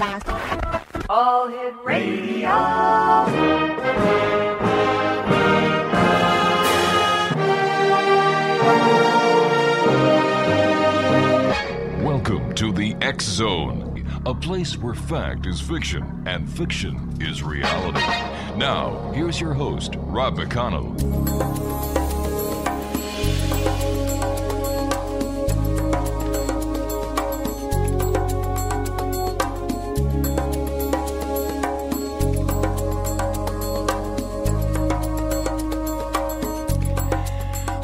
All Hit Radio. Welcome to the X Zone, a place where fact is fiction and fiction is reality. Now, here's your host, Rob McConnell.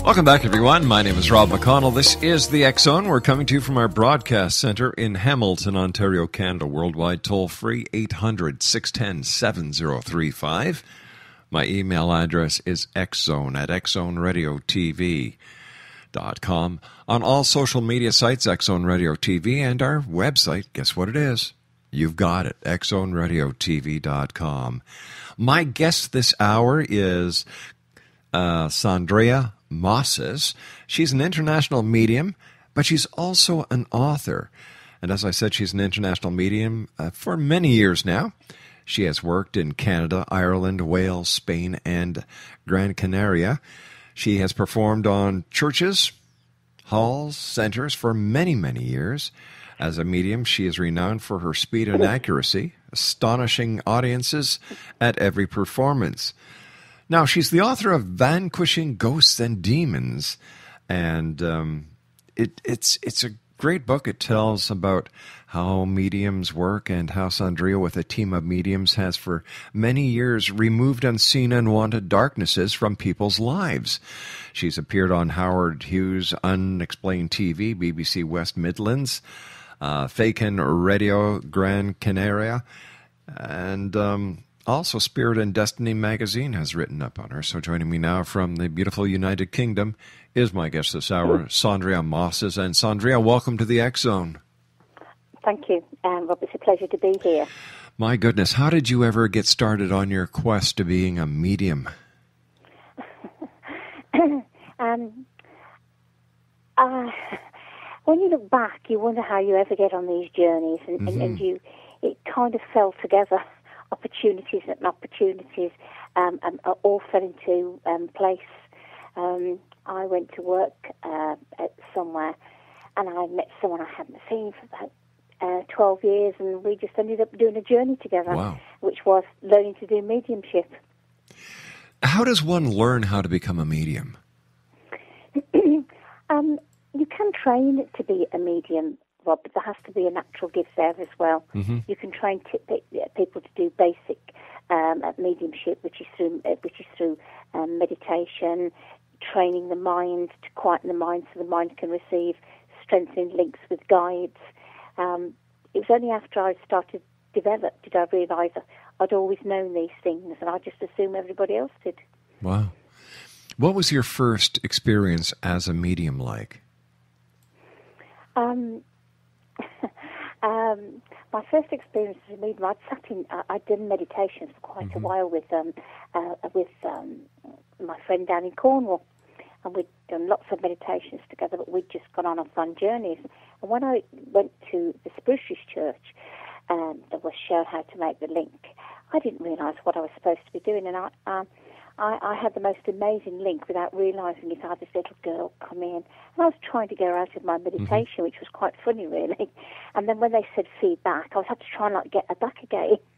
Welcome back, everyone. My name is Rob McConnell. This is the Zone. We're coming to you from our broadcast center in Hamilton, Ontario, Canada. Worldwide toll free 800 610 7035. My email address is xzone at xzoneradiotv.com. On all social media sites, Xzone Radio TV, and our website, guess what it is? You've got it, xzoneradiotv.com. My guest this hour is uh, Sandrea Mosses. She's an international medium, but she's also an author. And as I said, she's an international medium uh, for many years now. She has worked in Canada, Ireland, Wales, Spain, and Gran Canaria. She has performed on churches, halls, centers for many, many years. As a medium, she is renowned for her speed and accuracy, astonishing audiences at every performance. Now, she's the author of Vanquishing Ghosts and Demons, and um, it, it's it's a great book. It tells about how mediums work and how Sandrea, with a team of mediums, has for many years removed unseen unwanted wanted darknesses from people's lives. She's appeared on Howard Hughes' Unexplained TV, BBC West Midlands, uh, Faken Radio Gran Canaria, and um, also, Spirit and Destiny magazine has written up on her. So, joining me now from the beautiful United Kingdom is my guest this hour, Sandrea Mosses. And Sandrea, welcome to the X Zone. Thank you, um, Rob. It's a pleasure to be here. My goodness, how did you ever get started on your quest to being a medium? um, uh, when you look back, you wonder how you ever get on these journeys, and, mm-hmm. and, and you it kind of fell together opportunities and opportunities um, um, all fell into um, place. Um, I went to work uh, somewhere and I met someone I hadn't seen for about uh, 12 years, and we just ended up doing a journey together, wow. which was learning to do mediumship. How does one learn how to become a medium? um, you can train to be a medium. Rob, but there has to be a natural gift there as well. Mm-hmm. You can train t- people to do basic um, mediumship, which is through uh, which is through um, meditation, training the mind to quieten the mind so the mind can receive strengthening links with guides. Um, it was only after I started develop did I realise I'd always known these things, and I just assumed everybody else did. Wow. What was your first experience as a medium like? Um, um, my first experience as a I'd sat in, uh, I'd done meditations for quite mm-hmm. a while with um, uh, with um, my friend down in Cornwall, and we'd done lots of meditations together. But we'd just gone on on fun journeys. And when I went to the Spruce Church, um, that was shown how to make the link, I didn't realise what I was supposed to be doing, and I. Um, I, I had the most amazing link without realising it. I had this little girl come in, and I was trying to get her out of my meditation, mm-hmm. which was quite funny, really. And then when they said feedback, I was had to try and like get her back again.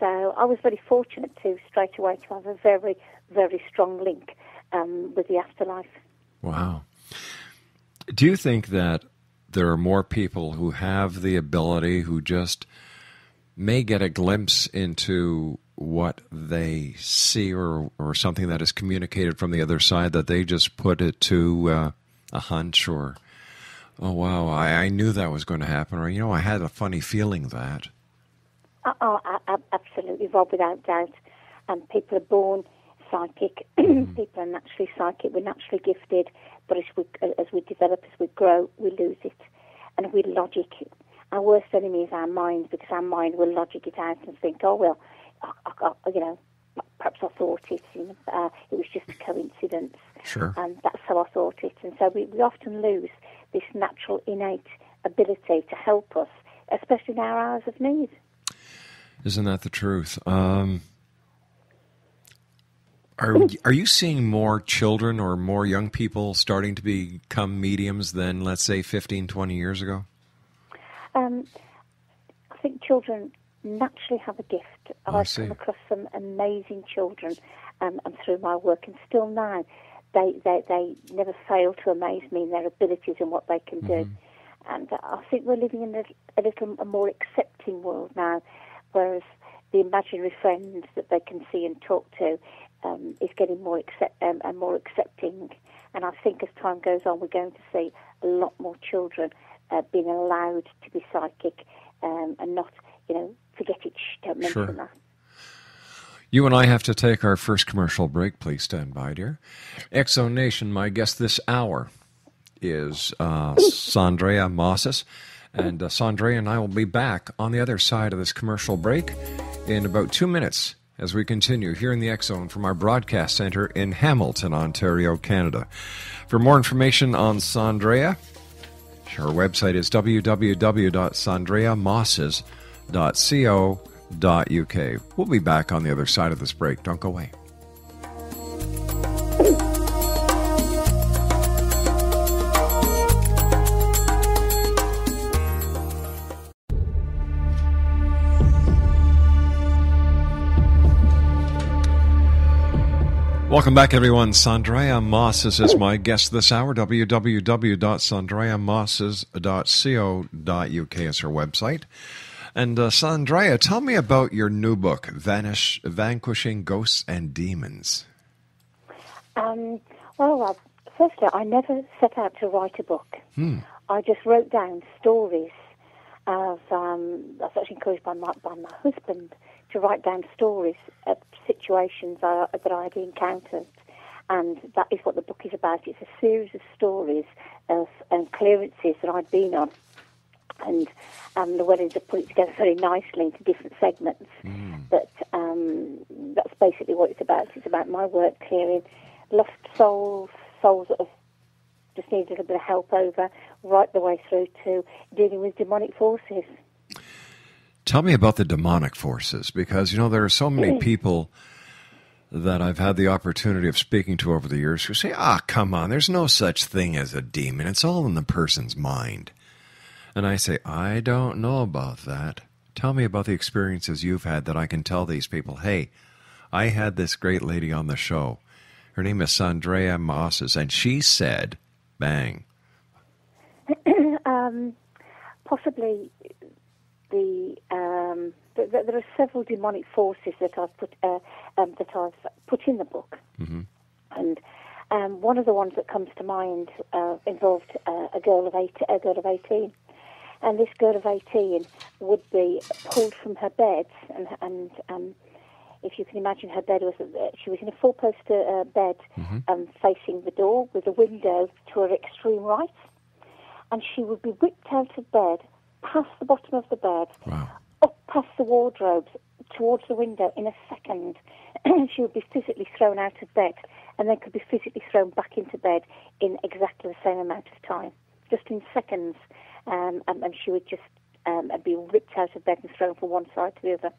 So I was very fortunate to straight away to have a very, very strong link um, with the afterlife. Wow. Do you think that there are more people who have the ability who just may get a glimpse into what they see or, or something that is communicated from the other side that they just put it to uh, a hunch or oh wow I, I knew that was going to happen or you know I had a funny feeling that. Uh, oh absolutely Rob without doubt. And people are born psychic. Mm-hmm. people are naturally psychic. We're naturally gifted. But as we as we develop as we grow we lose it. And we logic our worst enemy is our mind because our mind will logic it out and think oh well I, I, you know, perhaps I thought it, know, uh, it was just a coincidence. Sure. And that's how I thought it. And so we, we often lose this natural innate ability to help us especially in our hours of need. Isn't that the truth? Um, are are you seeing more children or more young people starting to become mediums than let's say 15, 20 years ago? Um, I think children naturally have a gift. Oh, I I've come across some amazing children um, and through my work, and still now, they, they, they never fail to amaze me in their abilities and what they can do. Mm-hmm. And uh, I think we're living in a, a little a more accepting world now, whereas the imaginary friends that they can see and talk to um, is getting more accept, um, and more accepting. And I think as time goes on, we're going to see a lot more children uh, being allowed to be psychic um, and not, you know, forget it. Shh, don't mention Sure. that. You and I have to take our first commercial break. Please stand by, dear. Exo Nation, my guest this hour is uh, Sandrea Mosses. And uh, Sandrea and I will be back on the other side of this commercial break in about two minutes as we continue here in the X Zone from our broadcast center in Hamilton, Ontario, Canada. For more information on Sandrea, her website is www.sandreamosses.co.uk. We'll be back on the other side of this break. Don't go away. Welcome back, everyone. Sandrea Mosses is my guest this hour. www.sandreamosses.co.uk is her website. And uh, Sandrea, tell me about your new book, Vanish, Vanquishing Ghosts and Demons. Um, well, uh, firstly, I never set out to write a book. I just wrote down stories of. Um, I was actually encouraged by my by my husband to write down stories of situations I, that I had encountered, and that is what the book is about. It's a series of stories of and clearances that I'd been on, and um, the way to put it together very nicely into different segments. But um, that's basically what it's about. It's about my work clearing lost souls, souls that have just need a little bit of help over, right the way through to dealing with demonic forces. Tell me about the demonic forces, because, you know, there are so many people that I've had the opportunity of speaking to over the years who say, ah, come on, there's no such thing as a demon. It's all in the person's mind. And I say, I don't know about that. Tell me about the experiences you've had that I can tell these people, hey, I had this great lady on the show. Her name is Sandrea Mosses, and she said, bang. Um, possibly the, um, th- th- there are several demonic forces that I've put uh, um, that I've put in the book, and um, one of the ones that comes to mind uh, involved uh, a girl of eight, a girl of eighteen, and this girl of eighteen would be pulled from her bed, and and um, if you can imagine, her bed was uh, she was in a four-poster uh, bed um, facing the door with a window to her extreme right and she would be whipped out of bed, past the bottom of the bed, Wow. up past the wardrobes, towards the window in a second. she would be physically thrown out of bed, and then could be physically thrown back into bed in exactly the same amount of time, just in seconds. Um, and, and she would just um, be ripped out of bed and thrown from one side to the other.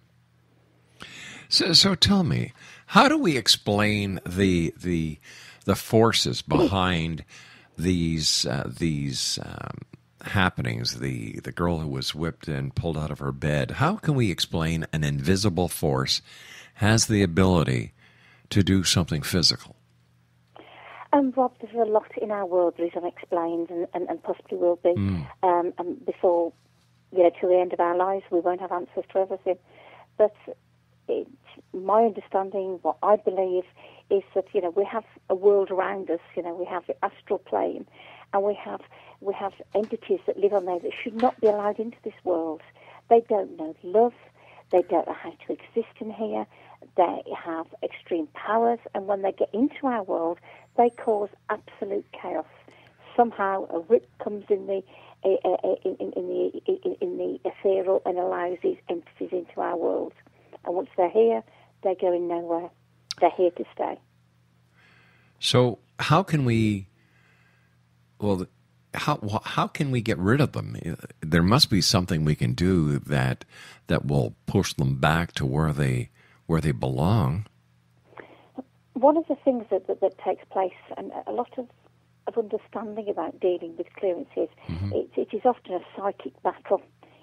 So, so tell me, how do we explain the the the forces behind these uh, these um, happenings? The the girl who was whipped and pulled out of her bed. How can we explain an invisible force has the ability to do something physical? Um, Rob, there's a lot in our world that is unexplained and, and, and possibly will be. Um, and before, you know, till the end of our lives, we won't have answers to everything. But it, my understanding, what I believe, is that you know we have a world around us. You know, we have the astral plane, and we have we have entities that live on there that should not be allowed into this world. They don't know love. They don't know how to exist in here. They have extreme powers, and when they get into our world, they cause absolute chaos. Somehow, a rip comes in the uh, uh, in, in, in the in the ethereal and allows these entities into our world. And once they're here, they're going nowhere. They're here to stay. So, how can we? Well, how how can we get rid of them? There must be something we can do that that will push them back to where they where they belong. One of the things that, that, that takes place, and a lot of, of understanding about dealing with clearances, mm-hmm. it, it is often a psychic battle.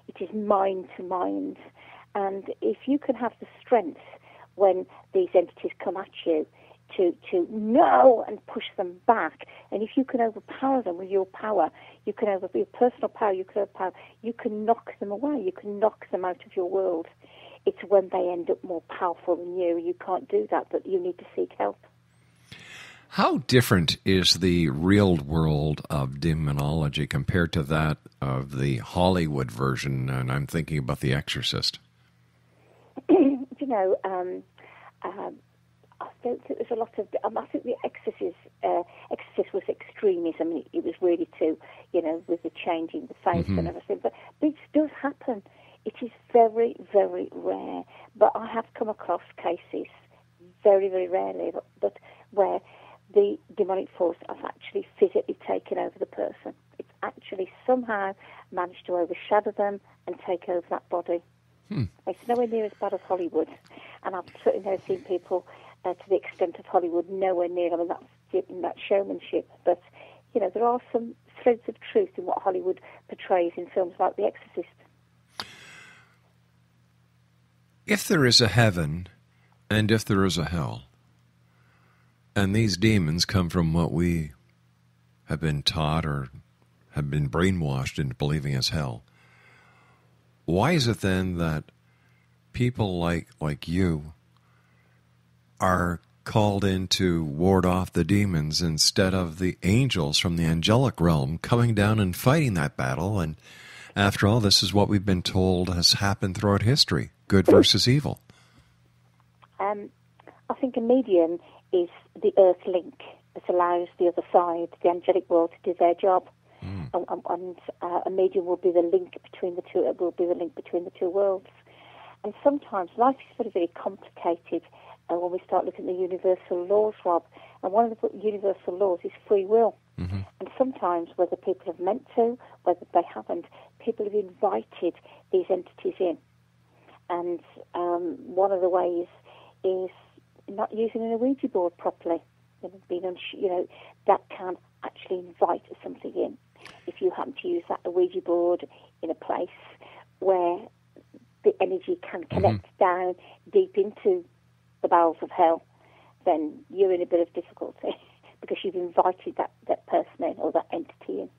It is mind to mind. And if you can have the strength when these entities come at you to, to know and push them back, and if you can overpower them with your power, you can over your personal power, you can overpower, you can knock them away, you can knock them out of your world. It's when they end up more powerful than you. You can't do that, but you need to seek help. How different is the real world of demonology compared to that of the Hollywood version? And I'm thinking about The Exorcist. you know, um, um, I don't think there's a lot of. Um, I think the Exorcist, uh, Exorcist was extremism. It, it was really to, you know, with the changing the face and everything. But, but it does happen. It is very, very rare. But I have come across cases, very, very rarely, but, but where the demonic force has actually physically taken over the person. It's actually somehow managed to overshadow them and take over that body. It's nowhere near as bad as Hollywood, and I've certainly never seen people uh, to the extent of Hollywood nowhere near. I mean, that's that showmanship, but you know there are some threads of truth in what Hollywood portrays in films like The Exorcist. If there is a heaven and if there is a hell, and these demons come from what we have been taught or have been brainwashed into believing as hell, why is it then that people like like you are called in to ward off the demons instead of the angels from the angelic realm coming down and fighting that battle and after all this is what we've been told has happened throughout history good versus evil Um, I think a medium is the earth link that allows the other side, the angelic world, to do their job. And, and- and uh, a medium will be the link between the two. It will be the link between the two worlds. And sometimes life is very, very complicated uh, when we start looking at the universal laws, Rob. And one of the universal laws is free will. And sometimes, whether people have meant to, whether they haven't, people have invited these entities in. And um, one of the ways is not using an Ouija board properly. You know, being uns- you know, that can actually invite something in. If you happen to use that Ouija board in a place where the energy can connect down deep into the bowels of hell, then you're in a bit of difficulty because you've invited that, that person in or that entity in.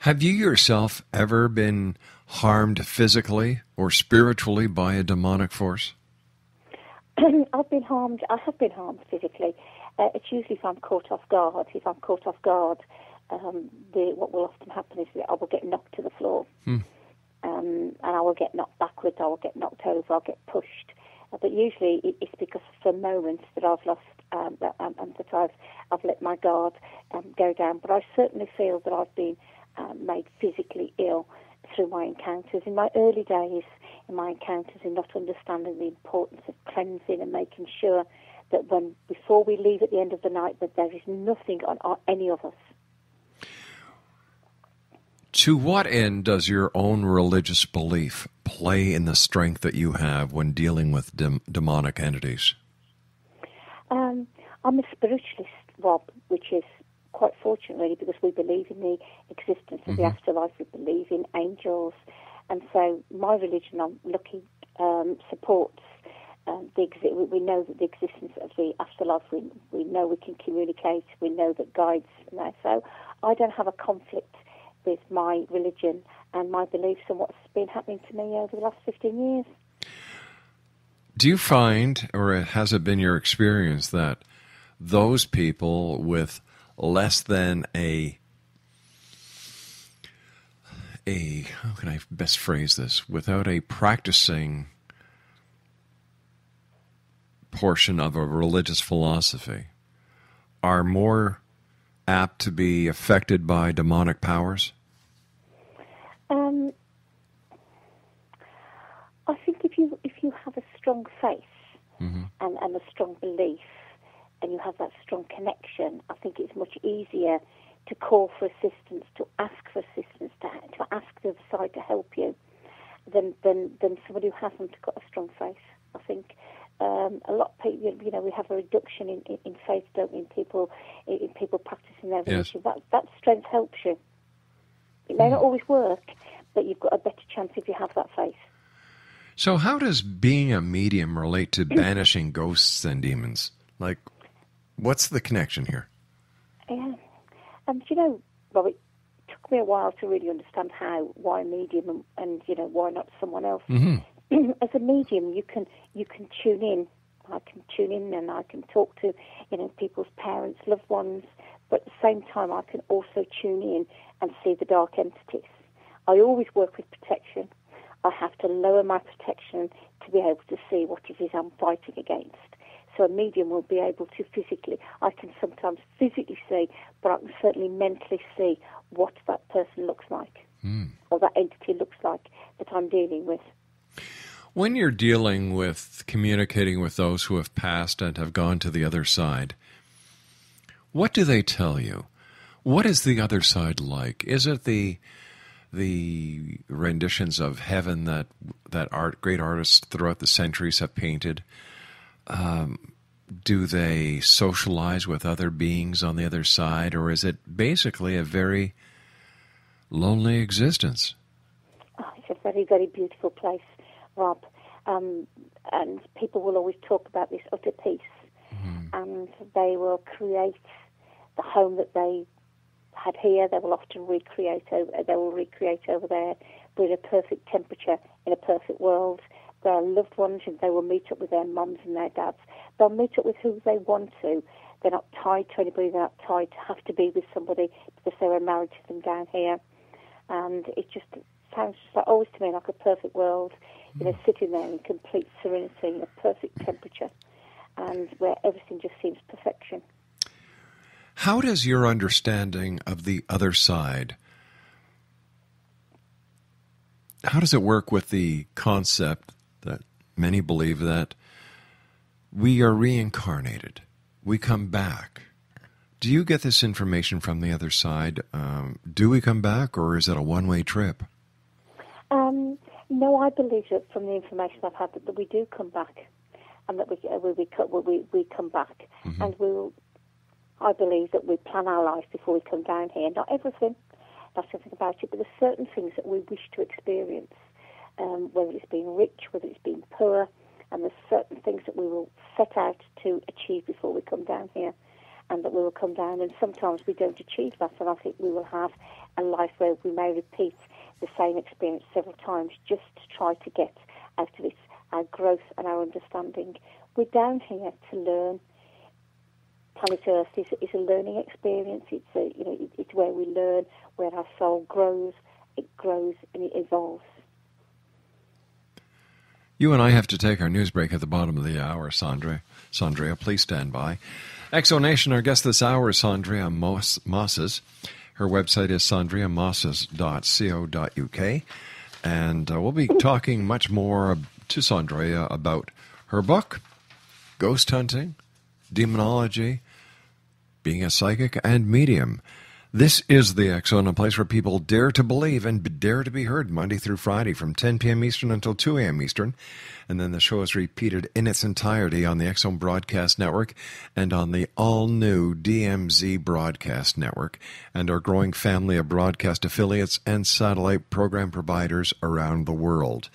have you yourself ever been harmed physically or spiritually by a demonic force I've been harmed. I have been harmed physically. Uh, it's usually if I'm caught off guard. If I'm caught off guard, um, the, what will often happen is that I will get knocked to the floor, um, and I will get knocked backwards. I will get knocked over. I'll get pushed. Uh, but usually it, it's because for moments that I've lost um, that, um, and that I've I've let my guard um, go down. But I certainly feel that I've been um, made physically ill through my encounters. In my early days, in my encounters, in not understanding the importance of cleansing and making sure that when before we leave at the end of the night, that there is nothing on, on any of us. To what end does your own religious belief play in the strength that you have when dealing with dem- demonic entities? Um, I'm a spiritualist, Rob, which is quite fortunate really because we believe in the existence of the afterlife, we believe in angels, and so my religion, I'm lucky, um, supports um, the exi- we- we know that the existence of the afterlife. We we know we can communicate. We know that guides. You know, so I don't have a conflict with my religion and my beliefs and what's been happening to me over the last 15 years. Do you find, or has it been your experience, that those people with less than a a how can I best phrase this without a practicing portion of a religious philosophy are more apt to be affected by demonic powers? Um, I think if you if you have a strong faith and, and a strong belief, and you have that strong connection, I think it's much easier to call for assistance, to ask for assistance, to, to ask the other side to help you, than, than, than somebody who hasn't got a strong faith. I think um, a lot of people, you know, we have a reduction in, in, in faith, don't we, in people, in, in people practicing their Yes. religion. That, that strength helps you. It may not always work, but you've got a better chance if you have that faith. So, how does being a medium relate to banishing ghosts and demons? Like, what's the connection here? Yeah. And you know, Rob, it took me a while to really understand how, why medium, and, and you know, why not someone else. Mm-hmm. As a medium, you can you can tune in. I can tune in and I can talk to, you know, people's parents, loved ones. But at the same time, I can also tune in and see the dark entities. I always work with protection. I have to lower my protection to be able to see what it is I'm fighting against. So a medium will be able to physically, I can sometimes physically see, but I can certainly mentally see what that person looks like hmm. or that entity looks like that I'm dealing with. When you're dealing with communicating with those who have passed and have gone to the other side, what do they tell you? What is the other side like? Is it the the renditions of heaven that that art great artists throughout the centuries have painted? Um, do they socialize with other beings on the other side, or is it basically a very lonely existence? Oh, it's a very, very beautiful place, Rob. Um, and people will always talk about this utter peace. And they will create the home that they had here. They will often recreate over. They will recreate over there with a perfect temperature in a perfect world. Their loved ones, and they will meet up with their mums and their dads. They'll meet up with who they want to. They're not tied to anybody. They're not tied to have to be with somebody because they were married to them down here and it just sounds just like always to me like a perfect world, you know, hmm. sitting there in complete serenity, in a perfect temperature, and where everything just seems perfection. How does your understanding of the other side how does it work with the concept that many believe that we are reincarnated, we come back? Do you get this information from the other side? Um, do we come back, or is it a one-way trip? Um, no, I believe that from the information I've had that, that we do come back, and that we uh, we we, we, we come back, and we will. I believe that we plan our life before we come down here. Not everything, not everything about it, but there's certain things that we wish to experience, um, whether it's being rich, whether it's being poor, and there's certain things that we will set out to achieve before we come down here, and that we will come down, and sometimes we don't achieve that, and I think we will have a life where we may repeat the same experience several times just to try to get out of it our growth and our understanding. We're down here to learn. Planet Earth is, is a learning experience. It's a, you know, it, it's where we learn, where our soul grows. It grows and it evolves. You and I have to take our news break at the bottom of the hour, Sandra. Sandrea, please stand by. Exonation, our guest this hour is Sandrea Moss- Mosses. Her website is sandreamosses.co.uk. And uh, we'll be talking much more to Sandrea about her book, ghost hunting, demonology, being a psychic, and medium. This is the Zone, a place where people dare to believe and dare to be heard Monday through Friday from 10 p.m. Eastern until 2 a.m. Eastern. And then the show is repeated in its entirety on the Zone Broadcast Network and on the all new DMZ Broadcast Network and our growing family of broadcast affiliates and satellite program providers around the world.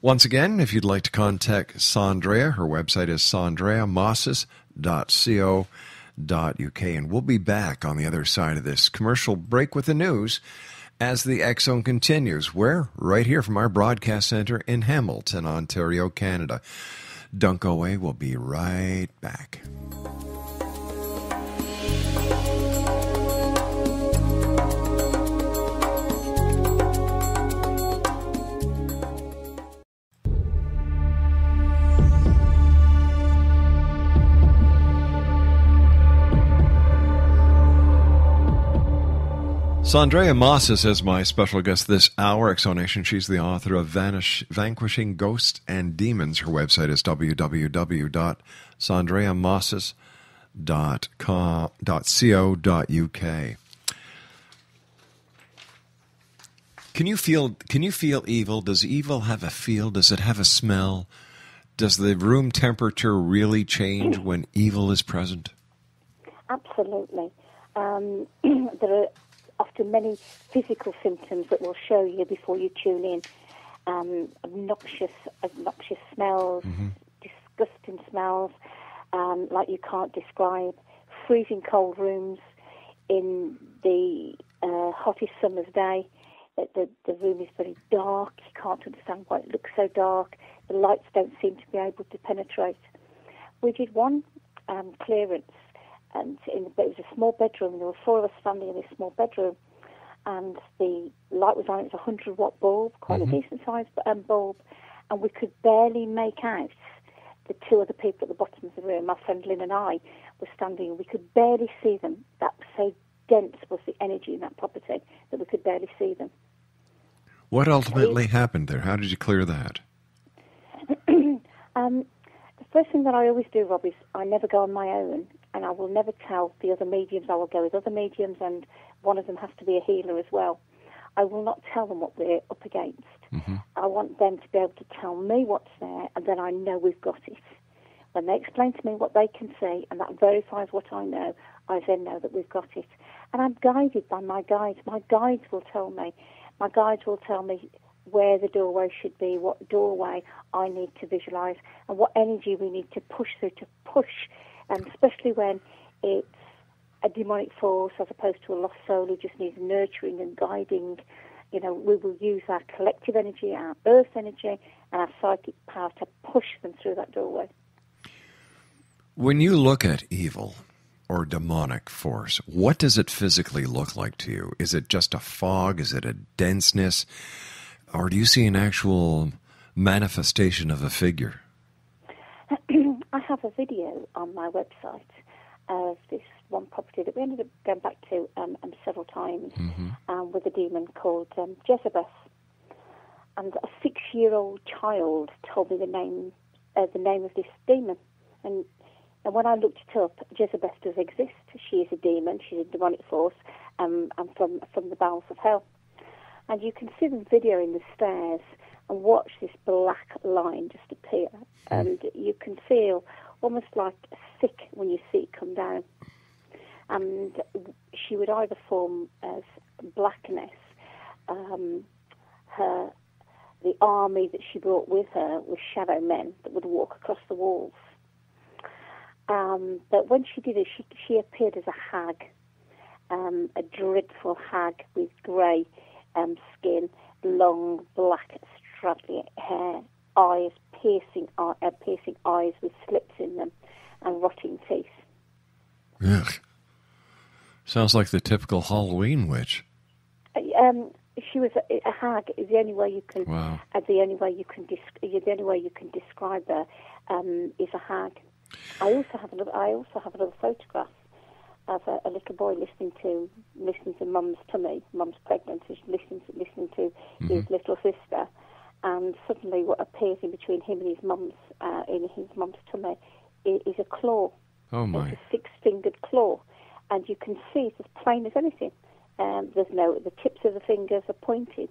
Once again, if you'd like to contact Sandrea, her website is sandreamosses.co.uk. And we'll be back on the other side of this commercial break with the news as the Zone continues. We're right here from our broadcast center in Hamilton, Ontario, Canada. Don't away. We'll be right back. Sandrea Mosses is my special guest this hour. Exonation. She's the author of Vanish, Vanquishing Ghosts and Demons. Her website is www.sandreamosses.co.uk. Can you feel? Can you feel evil? Does evil have a feel? Does it have a smell? Does the room temperature really change when evil is present? Absolutely. Um, there are often many physical symptoms that will show you before you tune in. Um, obnoxious, obnoxious smells, disgusting smells, um, like you can't describe. Freezing cold rooms in the uh, hottest summer's day. The, the, the room is very dark. You can't understand why it looks so dark. The lights don't seem to be able to penetrate. We did one um, clearance, and in, it was a small bedroom. There were four of us standing in this small bedroom, and the light was on. It was a hundred watt bulb, quite a decent sized um, bulb, and we could barely make out the two other people at the bottom of the room. My friend Lynn and I were standing, we could barely see them. That was so dense was the energy in that property that we could barely see them. What ultimately happened there? How did you clear that? Um, the first thing that I always do, Rob, is I never go on my own, and I will never tell the other mediums. I will go with other mediums, and one of them has to be a healer as well. I will not tell them what we're up against. Mm-hmm. I want them to be able to tell me what's there, and then I know we've got it. When they explain to me what they can see, and that verifies what I know, I then know that we've got it. And I'm guided by my guides. My guides will tell me. My guides will tell me where the doorway should be, what doorway I need to visualize, and what energy we need to push through to push, and especially when it's a demonic force as opposed to a lost soul who just needs nurturing and guiding. You know, we will use our collective energy, our earth energy, and our psychic power to push them through that doorway. When you look at evil or demonic force, what does it physically look like to you? Is it just a fog? Is it a denseness? Or do you see an actual manifestation of a figure? I have a video on my website of this one property that we ended up going back to um, um, several times um, with a demon called um, Jezebel. And a six-year-old child told me the name, uh, the name of this demon. And, and when I looked it up, Jezebel does exist. She is a demon. She's a demonic force, um, and from from the bowels of hell. And you can see the video in the stairs and watch this black line just appear, and you can feel almost like sick when you see it come down. And she would either form as blackness, um, her the army that she brought with her was shadow men that would walk across the walls. Um, but when she did it, she, she appeared as a hag, um, a dreadful hag with grey um, skin, long black straggly hair, eyes piercing, eye, uh, piercing eyes with slits in them, and rotting teeth. Ugh. Sounds like the typical Halloween witch. Um, she was a, a hag. Is the only way you can. Wow. Uh, the only way you can. Desc- the only way you can describe her um, is a hag. I also have another. I also have another photograph of a, a little boy listening to listening to mum's tummy. Mum's pregnant. He's listening to listening to his little sister, and suddenly what appears in between him and his mum's uh, in his mum's tummy is, a claw. Oh my! It's a six-fingered claw, and you can see it as plain as anything. Um, there's no the tips of the fingers are pointed,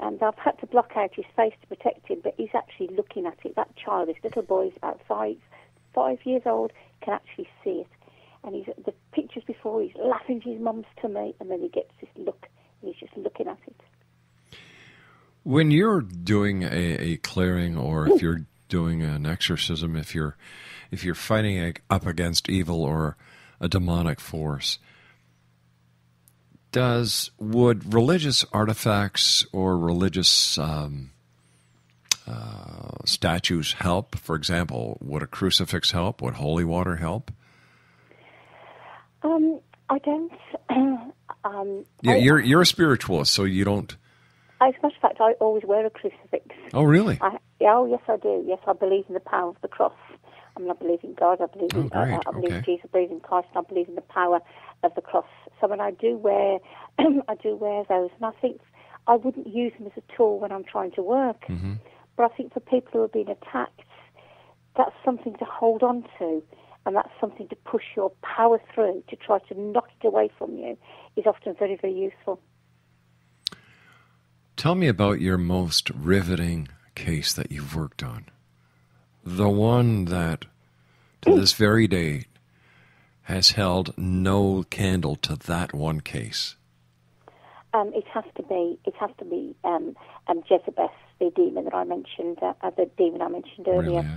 and I've had to block out his face to protect him, but he's actually looking at it. That child, this little boy, is about five five years old, can actually see it, and he's the pictures before he's laughing to his mum's tummy, and then he gets this look, and he's just looking at it. When you're doing a, a clearing, or if you're doing an exorcism, if you're if you're fighting a, up against evil or a demonic force, does would religious artifacts or religious um, uh, statues help? For example, would a crucifix help? Would holy water help? Um, I don't. um, Yeah, I- you're you're a spiritualist, so you don't. As a matter of fact, I always wear a crucifix. Oh, really? I, yeah, oh, yes, I do. Yes, I believe in the power of the cross. I mean, I believe in God. I believe in, Oh, great. uh, I believe in Jesus. I believe in Christ. And I believe in the power of the cross. So when I do wear, I do wear those, and I think I wouldn't use them as a tool when I'm trying to work. Mm-hmm. But I think for people who have been attacked, that's something to hold on to, and that's something to push your power through to try to knock it away from you is often very, very useful. Tell me about your most riveting case that you've worked on. The one that, to this very day, has held no candle to that one case. Um, it has to be. It has to be um, um, Jezebel, the demon that I mentioned, uh, the demon I mentioned earlier, Really?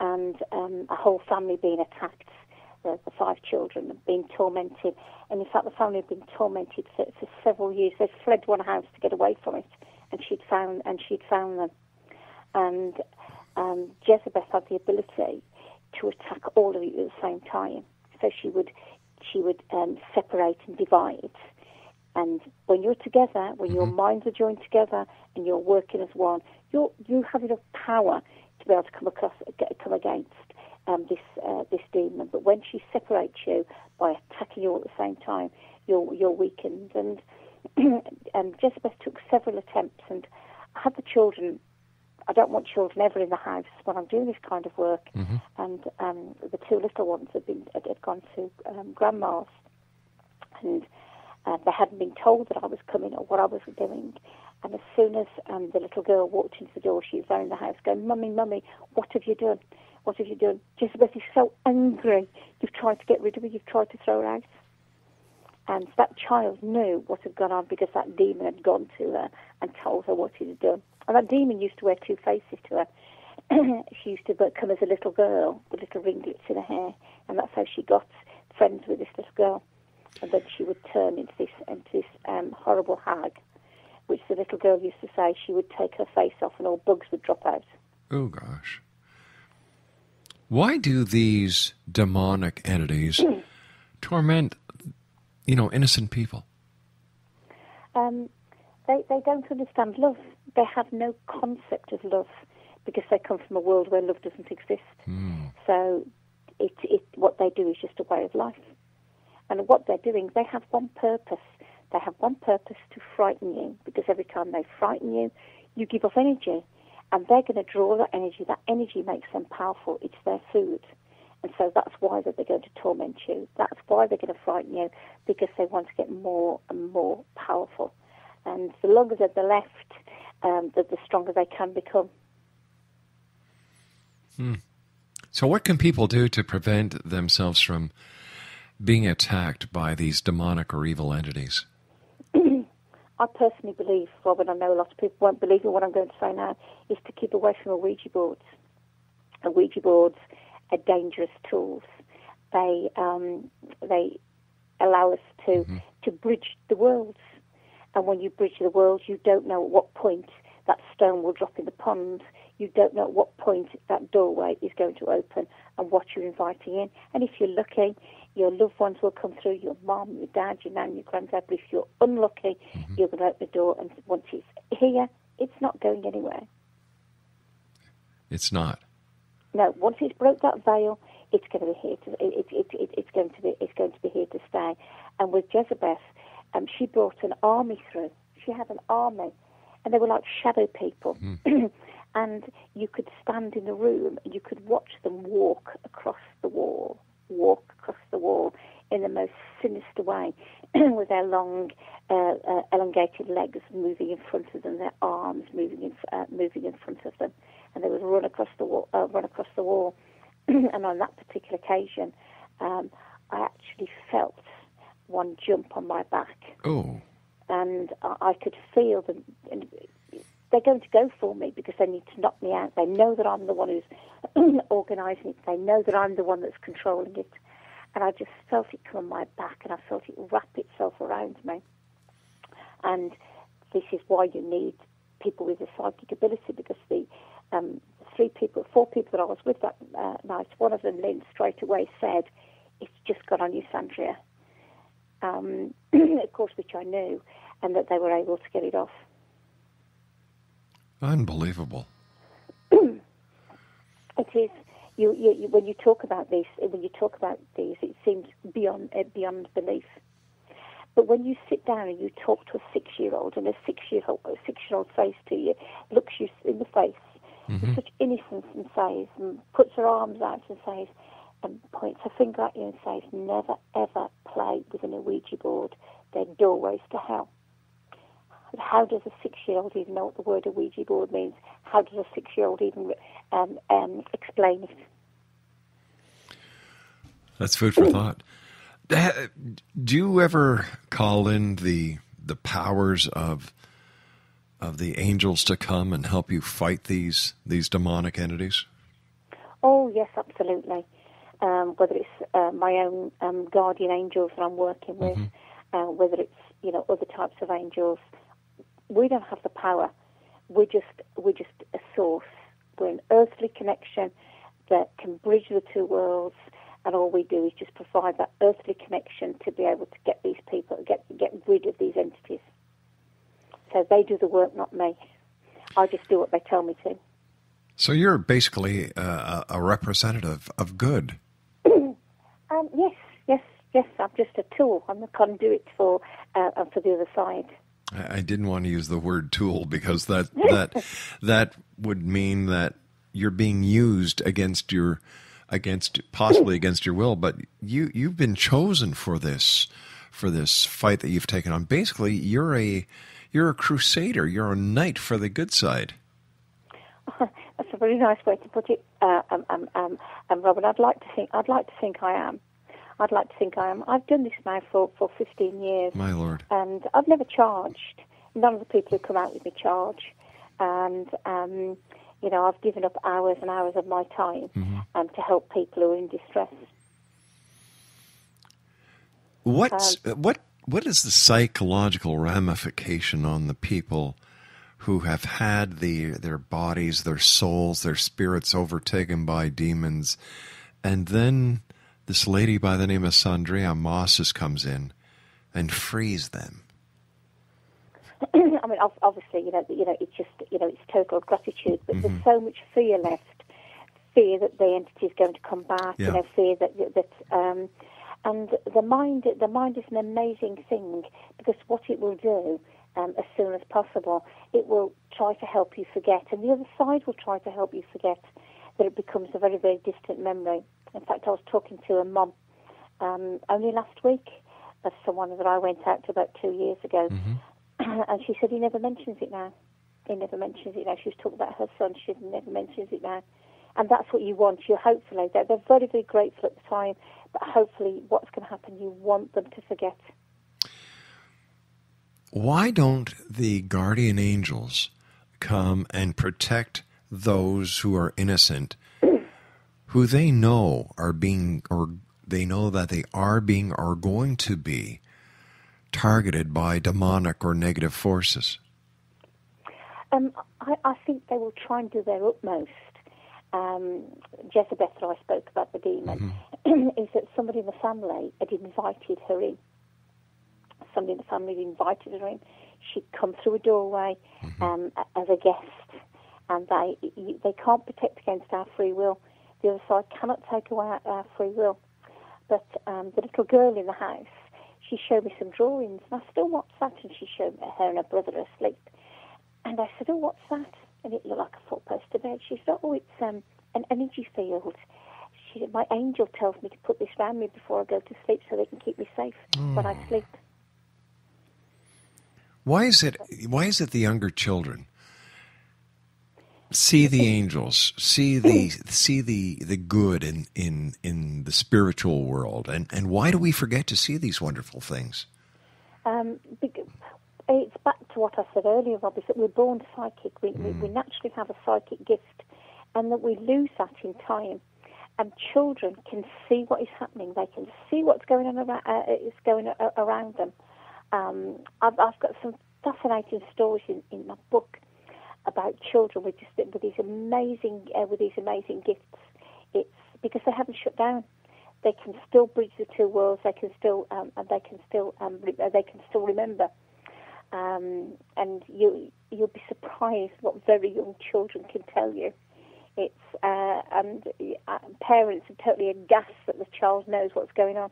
and um, a whole family being attacked. The, the five children have been tormented, and in fact, the family had been tormented for, for several years. They fled one house to get away from it, and she'd found and she'd found them. And um, Jezebel had the ability to attack all of you at the same time. So she would she would um, separate and divide. And when you're together, when your minds are joined together and you're working as one, you you have enough power to be able to come across, get- come against um, this uh, this demon. But when she separates you by attacking you all at the same time, you're you're weakened. And and Jezebel took several attempts, and had the children. I don't want children ever in the house when I'm doing this kind of work. And um, the two little ones had been had, had gone to um, grandma's, and uh, they hadn't been told that I was coming or what I was doing. And as soon as um, the little girl walked into the door, she was there in the house going, Mummy, Mummy, what have you done? What have you done? Jezebel is so angry. You've tried to get rid of her. You've tried to throw her out. And that child knew what had gone on because that demon had gone to her and told her what he had done. And that demon used to wear two faces to her. she used to come as a little girl with little ringlets in her hair, and that's how she got friends with this little girl. And then she would turn into this into this um, horrible hag, which the little girl used to say she would take her face off and all bugs would drop out. Oh, gosh. Why do these demonic entities torment, you know, innocent people? um, they, they don't understand love. They have no concept of love because they come from a world where love doesn't exist. So it, it, what they do is just a way of life. And what they're doing, they have one purpose. They have one purpose to frighten you because every time they frighten you, you give off energy. And they're going to draw that energy. That energy makes them powerful. It's their food. And so that's why that they're going to torment you. That's why they're going to frighten you because they want to get more and more powerful. And the longer that they're left, um, the, the stronger they can become. So, what can people do to prevent themselves from being attacked by these demonic or evil entities? I personally believe, Robin, I know a lot of people won't believe in what I'm going to say now, is to keep away from Ouija boards. Ouija boards are dangerous tools. They um, they allow us to to bridge the worlds, and when you bridge the worlds, you don't know at what point that stone will drop in the pond. You don't know at what point that doorway is going to open and what you're inviting in. And if you're lucky, your loved ones will come through, your mom, your dad, your nan, your granddad. But if you're unlucky, you're going to open the door, and once it's here, it's not going anywhere. It's not. No, once it's broke that veil, it's going to be here. To, it, it, it, it's going to be it's going to be here to stay. And with Jezebel, um, she brought an army through. She had an army, and they were like shadow people. and you could stand in the room and you could watch them walk across the wall, walk across the wall in the most sinister way, with their long, uh, uh, elongated legs moving in front of them, their arms moving in, uh, moving in front of them, and they would run across the wall. Uh, run across the wall. and on that particular occasion, um, I actually felt one jump on my back Oh, and I I could feel them. They're going to go for me because they need to knock me out. They know that I'm the one who's organising it. They know that I'm the one that's controlling it. And I just felt it come on my back, and I felt it wrap itself around me. And this is why you need people with a psychic ability because the um, three people, four people that I was with that uh, night, one of them, Lynn, straight away said, "It's just got on you, Sandrea." Um, of course, which I knew, and that they were able to get it off. Unbelievable. It is. You, you, you, when you talk about this, when you talk about these, it seems beyond uh, beyond belief. But when you sit down and you talk to a six-year-old, and a six-year-old a six-year-old face to you, looks you in the face with such innocence and says, and puts her arms out and says, and points her finger at you and says, "Never ever play with an Ouija board. They're doorways to hell." But how does a six-year-old even know what the word a Ouija board means? How does a six-year-old even um, um, explain it? That's food for thought. Do you ever call in the the powers of of the angels to come and help you fight these these demonic entities? Oh yes, absolutely. Um, whether it's uh, my own um, guardian angels that I'm working with, mm-hmm. uh, whether it's you know other types of angels, we don't have the power. We're just we're just a source. We're an earthly connection that can bridge the two worlds, and all we do is just provide that earthly connection to be able to get these people get get rid of these entities. So they do the work, not me. I just do what they tell me to. So you're basically a, a representative of good. um, yes, yes, yes. I'm just a tool. I'm the conduit for uh, for the other side. I, I didn't want to use the word tool because that that that would mean that you're being used against your against possibly against your will. But you you've been chosen for this for this fight that you've taken on. Basically, you're a you're a crusader. You're a knight for the good side. That's a really nice way to put it, uh, um, um, um, um, Robin. I'd like to think. I'd like to think I am. I'd like to think I am. I've done this now for, for 15 years. My lord. And I've never charged. None of the people who come out with me charge. And, um, you know, I've given up hours and hours of my time mm-hmm. um, to help people who are in distress. What's, um, what what is the psychological ramification on the people who have had the their bodies, their souls, their spirits overtaken by demons, and then this lady by the name of Sandrea Mosses comes in and frees them? I mean, obviously, you know, you know, it's just, you know, it's total gratitude, but mm-hmm. there's so much fear left. Fear that the entity is going to come back. Yeah. You know, fear that that um, and the mind, the mind is an amazing thing because what it will do um, as soon as possible, it will try to help you forget, and the other side will try to help you forget that it becomes a very, very distant memory. In fact, I was talking to a mom um, only last week of someone that I went out to about two years ago, mm-hmm. and she said he never mentions it now. He never mentions it now. She was talking about her son. She never mentions it now and that's what you want. You hopefully they're, they're very very grateful at the time, but hopefully what's going to happen, you want them to forget. Why don't the guardian angels come and protect those who are innocent, who they know are being or they know that they are being or going to be targeted by demonic or negative forces? Um, I, I think they will try and do their utmost um, Jezebeth that I spoke about the demon, mm-hmm. is that somebody in the family had invited her in. Somebody in the family had invited her in. She'd come through a doorway mm-hmm. um, as a guest, and they they can't protect against our free will. The other side cannot take away our, our free will. But um, the little girl in the house, she showed me some drawings, and I said, "Oh, what's that?" And she showed me her and her brother asleep, and I said, "Oh, what's that?" and it looked like a four poster bed. She said, "Oh, it's um, an energy field." She said, "My angel tells me to put this around me before I go to sleep, so they can keep me safe mm. when I hmm. sleep." Why is it? Why is it the younger children see the angels, see the see the the good in in in the spiritual world, and and why do we forget to see these wonderful things? Um, it's back to what I said earlier, Rob, is that we're born psychic. We, mm. we, we, naturally have a psychic gift, and that we lose that in time. And children can see what is happening. They can see what's going on around, uh, is going around them. Um, I've, I've, got some fascinating stories in, in my book about children with, just, with these amazing uh, with these amazing gifts. It's because they haven't shut down. They can still bridge the two worlds. They can still um, and they can still um, they can still remember um, and you you'll be surprised what very young children can tell you. It's uh, and uh, parents are totally aghast that the child knows what's going on.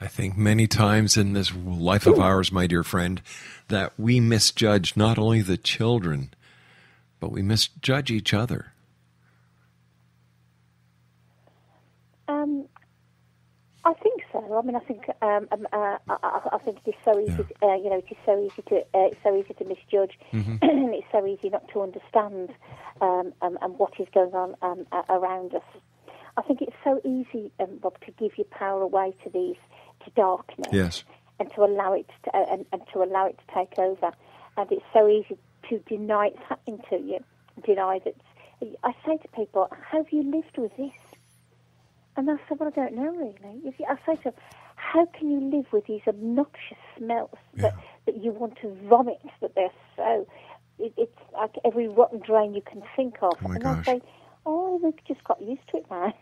I think many times in this life of ours, my dear friend, that we misjudge not only the children, but we misjudge each other. Um, I think so. I mean, I think um, um, uh, I, I, think it is so easy. Yeah. Uh, you know, it is so easy to uh, it's so easy to misjudge, mm-hmm. and it's so easy not to understand um, um, and what is going on um, around us. I think it's so easy, um, Bob, to give your power away to these to darkness, yes, and to allow it to, uh, and, and to allow it to take over. And it's so easy to deny it's happening to you, deny that. I say to people, "Have you lived with this?" And I said, well, I don't know really. If you, I say to them, how can you live with these obnoxious smells yeah. that, that you want to vomit, that they're so, it, it's like every rotten drain you can think of. Oh and gosh. I say, oh, we've just got used to it now.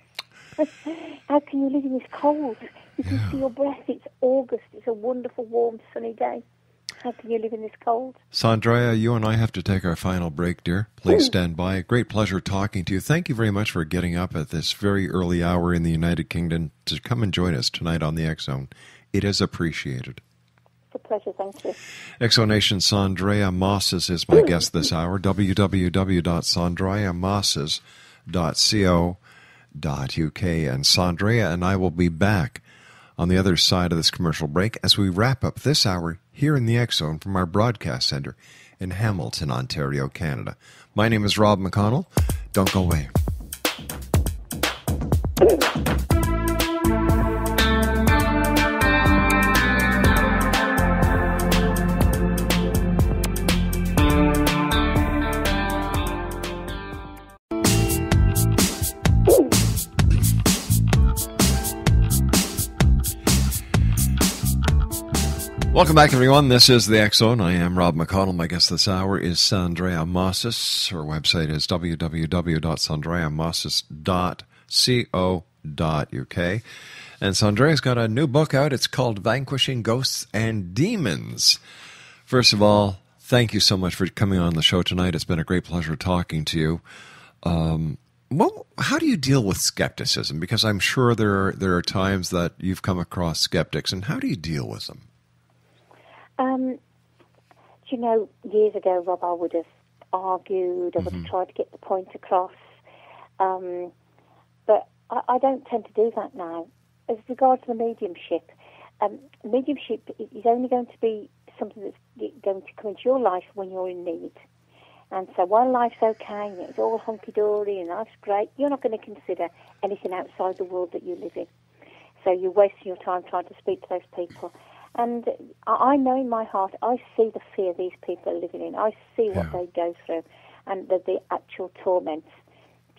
how can you live in this cold? You can yeah. see your breath. It's August. It's a wonderful, warm, sunny day. How can you live in this cold? Sandrea, you and I have to take our final break, dear. Please stand by. Great pleasure talking to you. Thank you very much for getting up at this very early hour in the United Kingdom to come and join us tonight on the X Zone. It is appreciated. It's a pleasure. Thank you. X Zone Nation Sandrea Mosses is my guest this hour. www.sandreamosses.co.uk. And Sandrea and I will be back on the other side of this commercial break as we wrap up this hour here in the X Zone from our broadcast center in Hamilton, Ontario, Canada. My name is Rob McConnell. Don't go away. Welcome back, everyone. This is the Zone. I am Rob McConnell. My guest this hour is Sandrea Mosses. Her website is www.sandreamosses.co.uk. And Sandrea's got a new book out. It's called Vanquishing Ghosts and Demons. First of all, thank you so much for coming on the show tonight. It's been a great pleasure talking to you. Um, well, how do you deal with skepticism? Because I'm sure there are, there are times that you've come across skeptics, and how do you deal with them? Um, you know, years ago, Rob, I would have argued, I would have mm-hmm. tried to get the point across. Um, but I, I, don't tend to do that now. As regards to the mediumship, um, mediumship is only going to be something that's going to come into your life when you're in need. And so while life's okay, it's all hunky dory and life's great, you're not going to consider anything outside the world that you live in. So you're wasting your time trying to speak to those people. And I know in my heart, I see the fear these people are living in. I see what yeah. they go through, and the, the actual torments.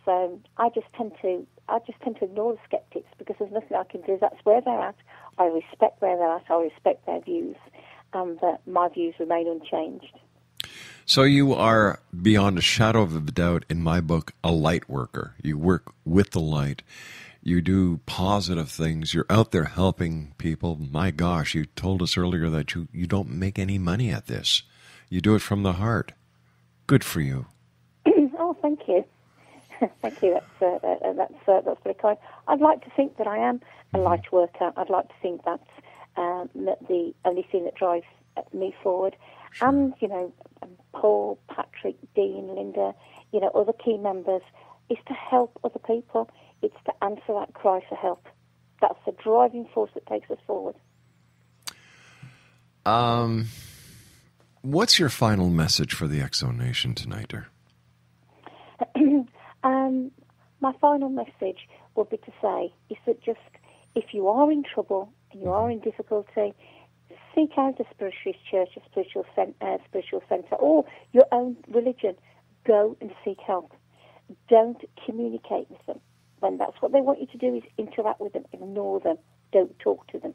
So I just tend to, I just tend to ignore the skeptics because there's nothing I can do. That's where they're at. I respect where they're at. I respect their views, and um, my views remain unchanged. So you are beyond a shadow of a doubt in my book a light worker. You work with the light you do positive things. You're out there helping people. My gosh, you told us earlier that you, you don't make any money at this. You do it from the heart. Good for you. oh, thank you. thank you. That's uh, uh, that's uh, that's very kind. I'd like to think that I am a mm-hmm. light worker. I'd like to think that's um, the only thing that drives me forward. Sure. And you know, Paul, Patrick, Dean, Linda, you know, other key members, is to help other people it's to answer that cry for help. That's the driving force that takes us forward. Um, what's your final message for the Zone Nation tonight, dear? um, my final message would be to say is that just if you are in trouble and you are in difficulty, seek out a spiritualist church, a spiritual, cent- uh, spiritual centre, or your own religion. Go and seek help. Don't communicate with them when that's what they want you to do is interact with them, ignore them, don't talk to them,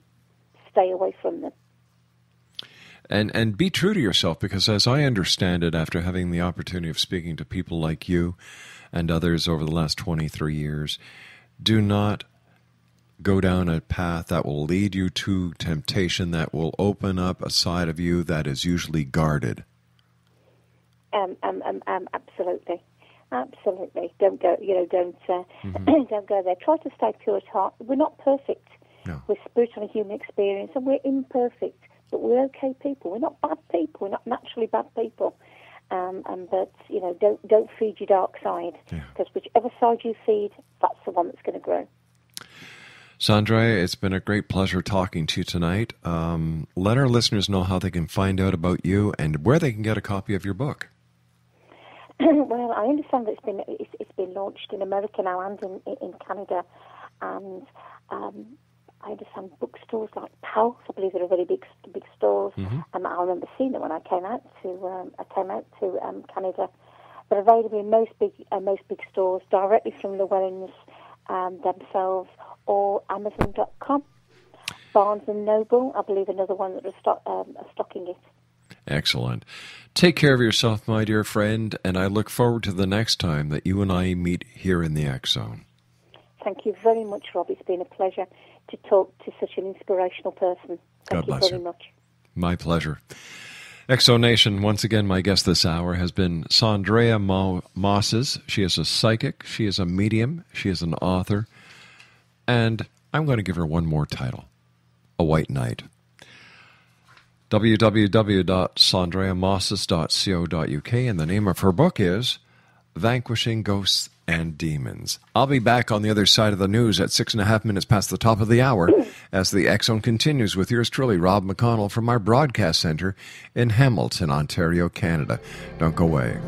stay away from them. And and be true to yourself because as I understand it after having the opportunity of speaking to people like you and others over the last 23 years, do not go down a path that will lead you to temptation that will open up a side of you that is usually guarded. Um, um, um, um absolutely. Absolutely. Don't go. You know, don't uh, mm-hmm. don't go there. Try to stay pure at heart. We're not perfect. No. We're spiritual and human experience, and we're imperfect, but we're okay people. We're not bad people. We're not naturally bad people. Um, and but you know, don't don't feed your dark side because yeah. whichever side you feed, that's the one that's going to grow. Sandra, it's been a great pleasure talking to you tonight. Um, let our listeners know how they can find out about you and where they can get a copy of your book. well, I understand that it's been it's, it's been launched in America now and in, in Canada, and um, I understand bookstores like Pulse. I believe they're very big big stores. Mm-hmm. Um, I remember seeing them when I came out to um, I came out to um, Canada. They're available in most big uh, most big stores directly from Llewellyns um, themselves or Amazon.com. Barnes and Noble, I believe, another one that are, stock, um, stocking it. Excellent. Take care of yourself, my dear friend, and I look forward to the next time that you and I meet here in the X Zone. Thank you very much, Rob. It's been a pleasure to talk to such an inspirational person. Thank God bless you very you. much. My pleasure. X Zone Nation, once again, my guest this hour has been Sandrea Mo- Mosses. She is a psychic, she is a medium, she is an author, and I'm going to give her one more title A White Knight. www.sandreamosses.co.uk, and the name of her book is Vanquishing Ghosts and Demons. I'll be back on the other side of the news at six and a half minutes past the top of the hour as the Zone continues with yours truly, Rob McConnell, from our broadcast center in Hamilton, Ontario, Canada. Don't go away.